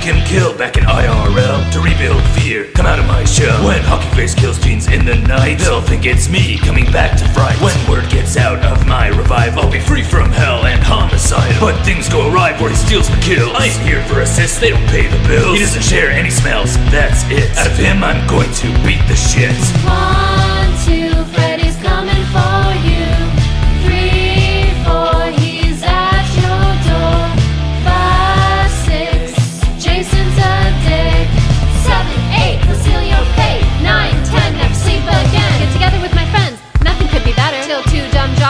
Kick him, kill back in IRL to rebuild fear. Come out of my shell. When Hockey Face kills teens in the night, they'll think it's me coming back to fright. When word gets out of my revive, I'll be free from hell and homicide. But things go awry where he steals the kills. I ain't here for assists, they don't pay the bills. He doesn't share any smells, that's it. Out of him, I'm going to beat the shit.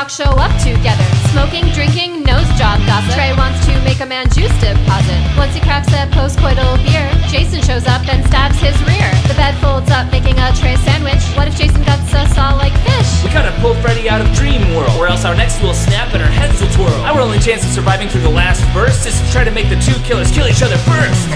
Two dumb jocks show up together. Smoking, drinking, nose job gossip. Trey wants to make a man juice deposit. Once he cracks that postcoital beer, Jason shows up and stabs his rear. The bed folds up, making a tray sandwich. What if Jason guts us all like fish? We gotta pull Freddy out of Dream World, or else our necks will snap and our heads will twirl. Our only chance of surviving through the last verse is to try to make the two killers kill each other first.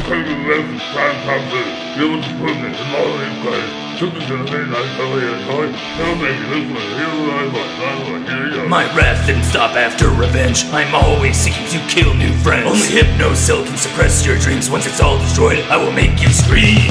My wrath didn't stop after revenge. I'm always seeking to kill new friends. Only Hypnocil can suppress your dreams. Once it's all destroyed, I will make you scream.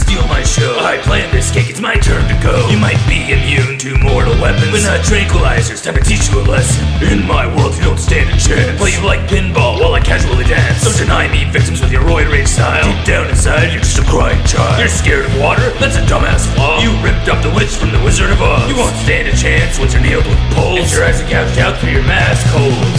Steal my show. I planned this cake, it's my turn to go. You might be immune to mortal weapons, but not tranquilizers. Time to teach you a lesson. In my world, you don't stand a chance. Play you like pinball while I casually dance. Don't deny me victims with your roid rage style. Deep down inside, you're just a crying child. You're scared of water? That's a dumbass flaw. You ripped up the witch from the Wizard of Oz. You won't stand a chance once you're nailed with poles. And your eyes are gouged out through your mask holes.